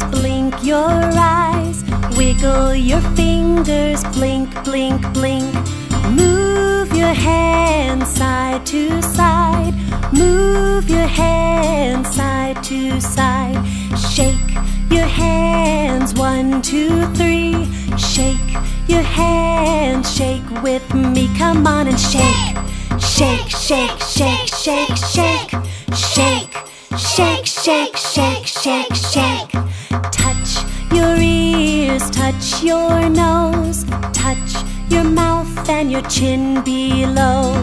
blink your eyes. Wiggle your fingers, blink, blink, blink. Move your hand side to side. Move your hand side to side. Shake your hands, one, two, three. Shake your hands, shake with me. Come on and shake, shake, shake, shake, shake, shake. Shake, shake, shake, shake. Touch your nose, touch your mouth and your chin below.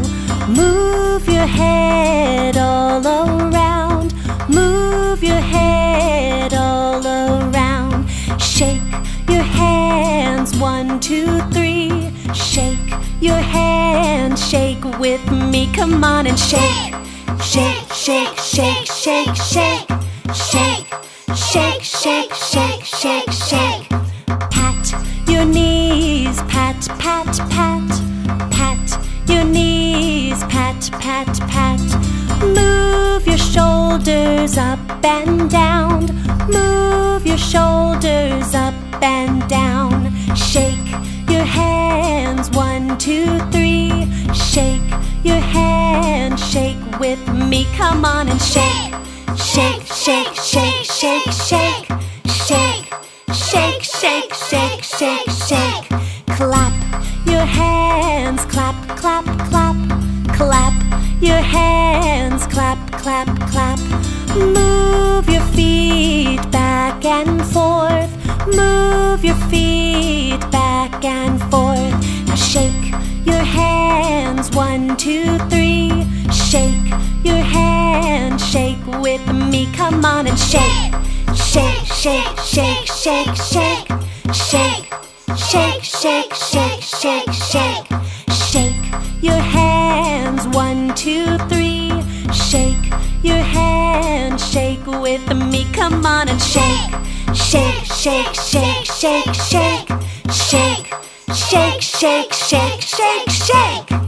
Move your head all around, move your head all around. Shake your hands, one, two, three. Shake your hands, shake with me, come on and shake. Shake, shake, shake, shake, shake, shake, shake, shake, shake, shake, shake. Your knees, pat, pat, pat, pat your knees, pat, pat, pat. Move your shoulders up and down, move your shoulders up and down. Shake your hands, one, two, three. Shake your hands, shake with me, come on and shake. Shake, shake, shake, shake, shake, shake, shake, shake, shake, shake, shake. Shake. Clap your hands, clap, clap, clap, clap your hands, clap, clap, clap. Move your feet back and forth, move your feet back and forth. Now shake your hands, one, two, three. Shake your hands, shake with me, come on and shake. Shake, shake, shake, shake, shake, Shake, shake, shake, shake, shake, shake. Shake your hands, one, two, three. Shake your hand, shake with me. Come on and shake, shake, shake, shake, shake, shake. Shake, shake, shake, shake, shake, shake.